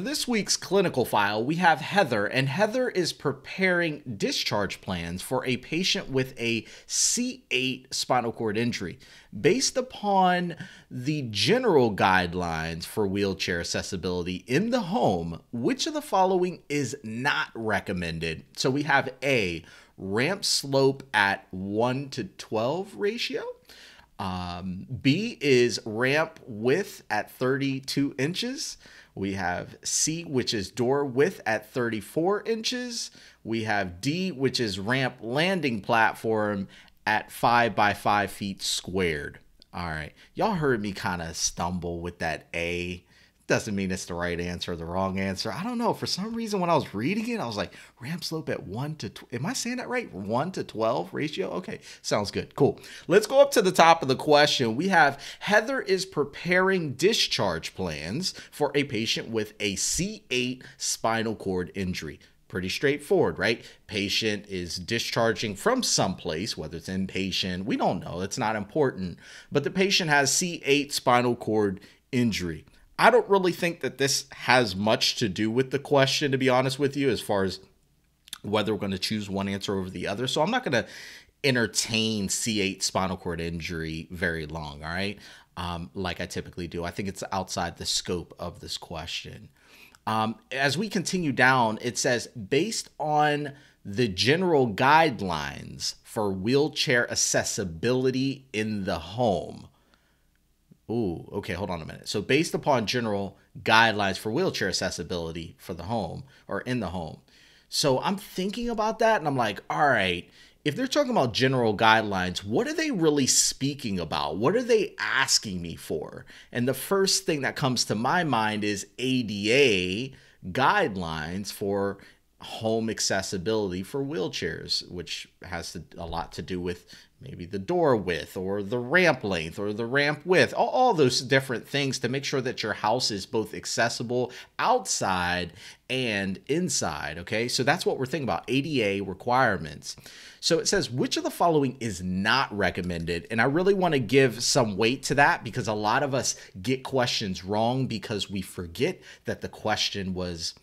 For this week's clinical file, we have Heather, and Heather is preparing discharge plans for a patient with a C8 spinal cord injury. Based upon the general guidelines for wheelchair accessibility in the home, which of the following is not recommended? So we have A, ramp slope at 1 to 12 ratio. Um, B is ramp width at 32 inches. We have C, which is door width at 34 inches. We have D, which is ramp landing platform at 5 by 5 feet squared. All right. Y'all heard me kind of stumble with that A doesn't mean it's the right answer or the wrong answer. I don't know. For some reason, when I was reading it, I was like, ramp slope at 1 to, tw- am I saying that right? 1 to 12 ratio? Okay, sounds good. Cool. Let's go up to the top of the question. We have Heather is preparing discharge plans for a patient with a C8 spinal cord injury pretty straightforward, right? Patient is discharging from someplace, whether it's inpatient, we don't know, it's not important, but the patient has C8 spinal cord injury. I don't really think that this has much to do with the question, to be honest with you, as far as whether we're going to choose one answer over the other. So I'm not going to entertain C8 spinal cord injury very long, all right? Um, like I typically do. I think it's outside the scope of this question. Um, as we continue down, it says based on the general guidelines for wheelchair accessibility in the home. Ooh, okay, hold on a minute. So, based upon general guidelines for wheelchair accessibility for the home or in the home. So, I'm thinking about that and I'm like, all right, if they're talking about general guidelines, what are they really speaking about? What are they asking me for? And the first thing that comes to my mind is ADA guidelines for home accessibility for wheelchairs, which has to, a lot to do with maybe the door width or the ramp length or the ramp width, all, all, those different things to make sure that your house is both accessible outside and inside. Okay, so that's what we're thinking about ADA requirements. So it says, which of the following is not recommended? And I really want to give some weight to that because a lot of us get questions wrong because we forget that the question was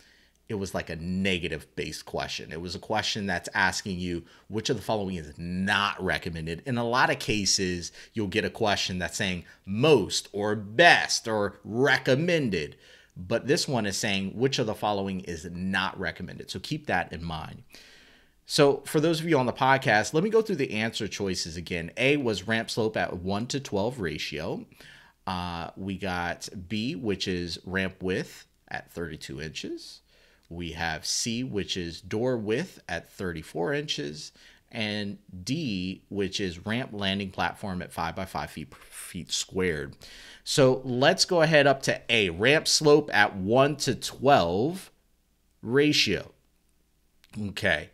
it was like a negative based question. It was a question that's asking you which of the following is not recommended. In a lot of cases, you'll get a question that's saying most or best or recommended. But this one is saying which of the following is not recommended. So keep that in mind. So, for those of you on the podcast, let me go through the answer choices again. A was ramp slope at 1 to 12 ratio. Uh, we got B, which is ramp width at 32 inches. We have C, which is door width at 34 inches, and D, which is ramp landing platform at 5 by 5 feet, feet squared. So let's go ahead up to A, ramp slope at 1 to 12 ratio. Okay.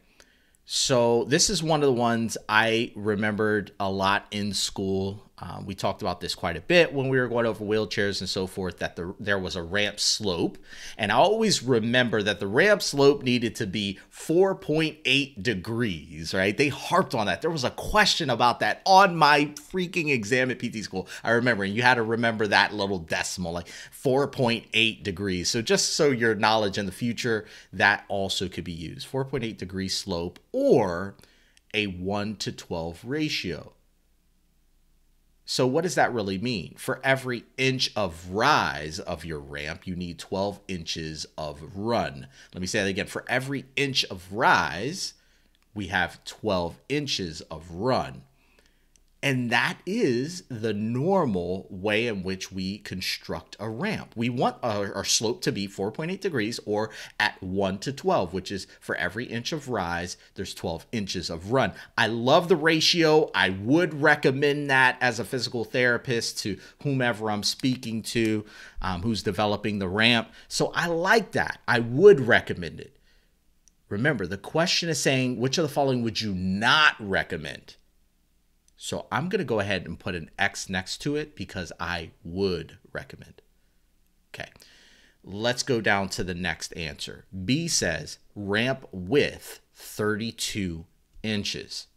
So this is one of the ones I remembered a lot in school. Um, we talked about this quite a bit when we were going over wheelchairs and so forth. That the, there was a ramp slope, and I always remember that the ramp slope needed to be 4.8 degrees. Right? They harped on that. There was a question about that on my freaking exam at PT school. I remember, and you had to remember that little decimal, like 4.8 degrees. So just so your knowledge in the future, that also could be used. 4.8 degree slope or a 1 to 12 ratio. So, what does that really mean? For every inch of rise of your ramp, you need 12 inches of run. Let me say that again. For every inch of rise, we have 12 inches of run. And that is the normal way in which we construct a ramp. We want our, our, slope to be 4.8 degrees or at 1 to 12, which is for every inch of rise, there's 12 inches of run. I love the ratio. I would recommend that as a physical therapist to whomever I'm speaking to um, who's developing the ramp. So I like that. I would recommend it. Remember, the question is saying which of the following would you not recommend? So I'm going to go ahead and put an X next to it because I would recommend. Okay. Let's go down to the next answer. B says ramp width 32 inches.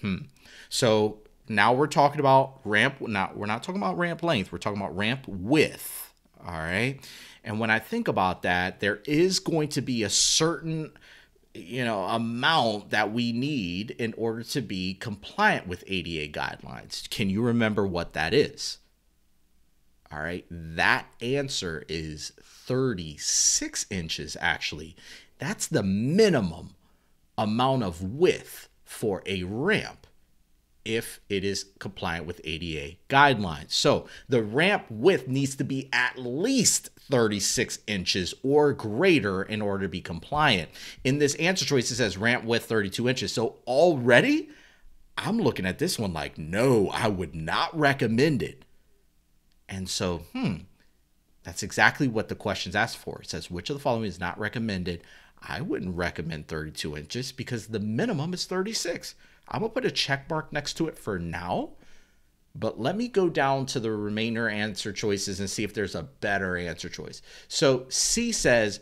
Hmm. So now we're talking about ramp. not we're not talking about ramp length. We're talking about ramp width. All right. And when I think about that, there is going to be a certain you know amount that we need in order to be compliant with ADA guidelines. Can you remember what that is? All right, that answer is 36 inches actually. That's the minimum amount of width for a ramp if it is compliant with ADA guidelines. So the ramp width needs to be at least 36 inches or greater in order to be compliant. In this answer choice, it says ramp width 32 inches. So already, I'm looking at this one like, no, I would not recommend it. And so, hmm, that's exactly what the question's asked for. It says, which of the following is not recommended? I wouldn't recommend 32 inches because the minimum is 36. I'm to put a check mark next to it for now. But let me go down to the remainder answer choices and see if there's a better answer choice. So C says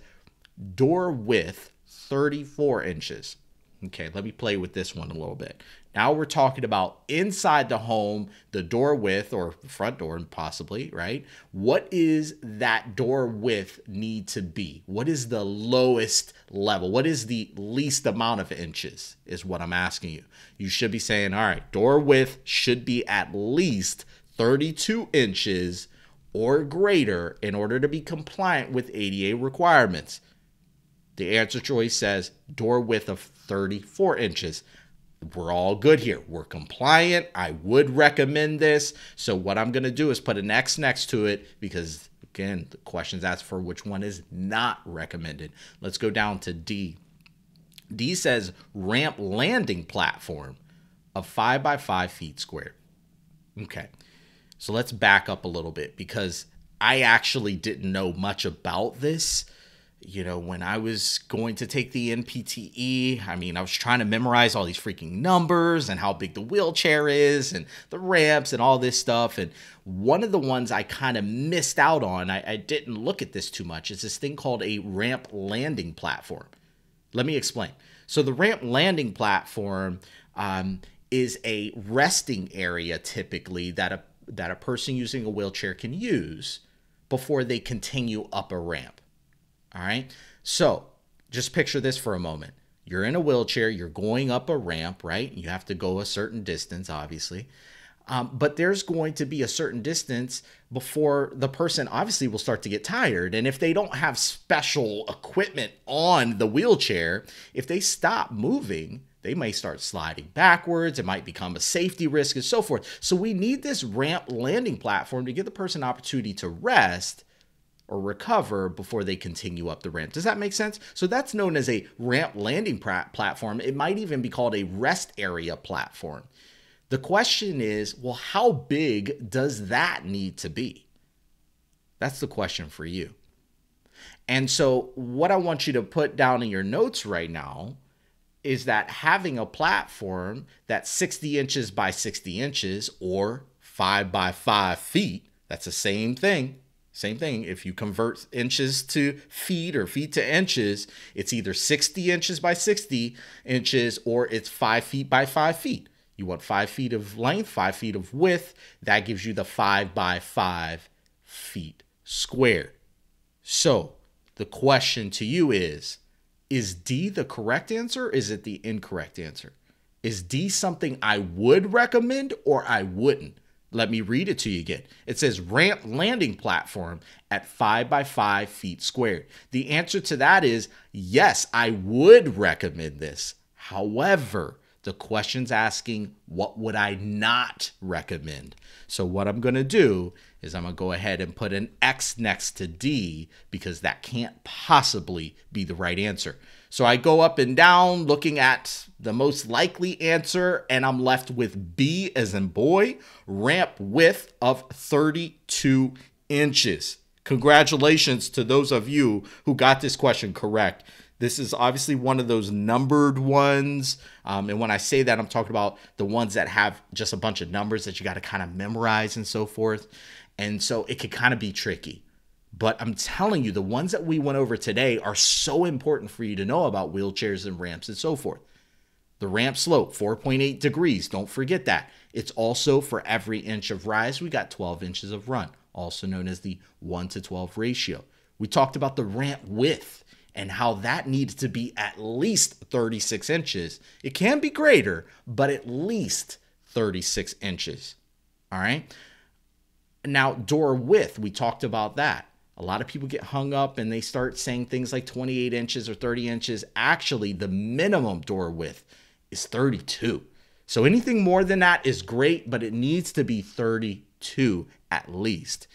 door width 34 inches. Okay, let me play with this one a little bit. Now we're talking about inside the home, the door width or front door, possibly, right? What is that door width need to be? What is the lowest level? What is the least amount of inches? Is what I'm asking you. You should be saying, all right, door width should be at least 32 inches or greater in order to be compliant with ADA requirements. The answer choice says door width of 34 inches we're all good here. We're compliant. I would recommend this. So what I'm going to do is put an X next to it because again, the questions asked for which one is not recommended. Let's go down to D. D says ramp landing platform of five by five feet square. Okay. So let's back up a little bit because I actually didn't know much about this you know, when I was going to take the NPTE, I mean, I was trying to memorize all these freaking numbers and how big the wheelchair is and the ramps and all this stuff. And one of the ones I kind of missed out on, I, I, didn't look at this too much, is this thing called a ramp landing platform. Let me explain. So, the ramp landing platform um, is a resting area typically that a, that a person using a wheelchair can use before they continue up a ramp. All right. So just picture this for a moment. You're in a wheelchair, you're going up a ramp, right? You have to go a certain distance, obviously. Um, but there's going to be a certain distance before the person obviously will start to get tired. And if they don't have special equipment on the wheelchair, if they stop moving, they may start sliding backwards. It might become a safety risk and so forth. So we need this ramp landing platform to give the person opportunity to rest or recover before they continue up the ramp. Does that make sense? So that's known as a ramp landing platform. It might even be called a rest area platform. The question is, well, how big does that need to be? That's the question for you. And so, what I want you to put down in your notes right now is that having a platform that's 60 inches by 60 inches or 5 by 5 feet, that's the same thing, same thing. If you convert inches to feet or feet to inches, it's either 60 inches by 60 inches or it's five feet by five feet. You want five feet of length, five feet of width. That gives you the five by five feet squared. So the question to you is Is D the correct answer? is it the incorrect answer? Is D something I would recommend or I wouldn't? Let me read it to you again. It says ramp landing platform at five by five feet squared. The answer to that is yes, I would recommend this. However, the question's asking, what would I not recommend? So, what I'm going to do is I'm going to go ahead and put an X next to D because that can't possibly be the right answer. So I go up and down looking at the most likely answer, and I'm left with B as in boy, ramp width of 32 inches. Congratulations to those of you who got this question correct. This is obviously one of those numbered ones. Um, and when I say that, I'm talking about the ones that have just a bunch of numbers that you got to kind of memorize and so forth. And so it can kind of be tricky. But I'm telling you, the ones that we went over today are so important for you to know about wheelchairs and ramps and so forth. The ramp slope, 4.8 degrees. Don't forget that. It's also for every inch of rise, we got 12 inches of run. also known as the 1 to 12 ratio. We talked about the ramp width and how that needs to be at least 36 inches. It can be greater, but at least 36 inches. All right. Now, door width, we talked about that. A lot of people get hung up and they start saying things like 28 inches or 30 inches. Actually, the minimum door width is 32. So anything more than that is great, but it needs to be 32 at least.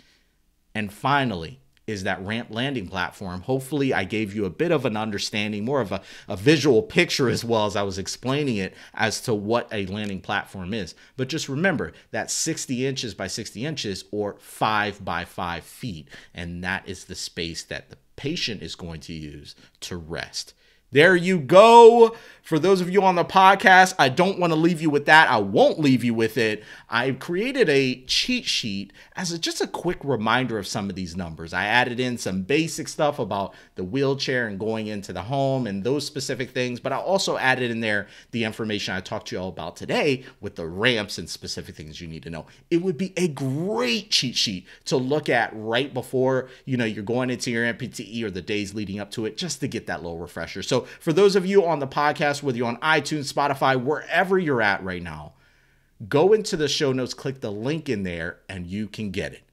And finally, is that ramp landing platform. Hopefully, I gave you a bit of an understanding, more of a, a visual picture as well as I was explaining it as to what a landing platform is. But just remember that 60 inches by 60 inches or 5 by 5 feet. And that is the space that the patient is going to use to rest. There you go. For those of you on the podcast, I don't want to leave you with that. I won't leave you with it. I've created a cheat sheet as a, just a quick reminder of some of these numbers. I added in some basic stuff about the wheelchair and going into the home and those specific things, but I also added in there the information I talked to you all about today with the ramps and specific things you need to know. It would be a great cheat sheet to look at right before, you know, you're going into your NPTE or the days leading up to it just to get that little refresher. So for those of you on the podcast, whether you're on iTunes, Spotify, wherever you're at right now, go into the show notes, click the link in there, and you can get it.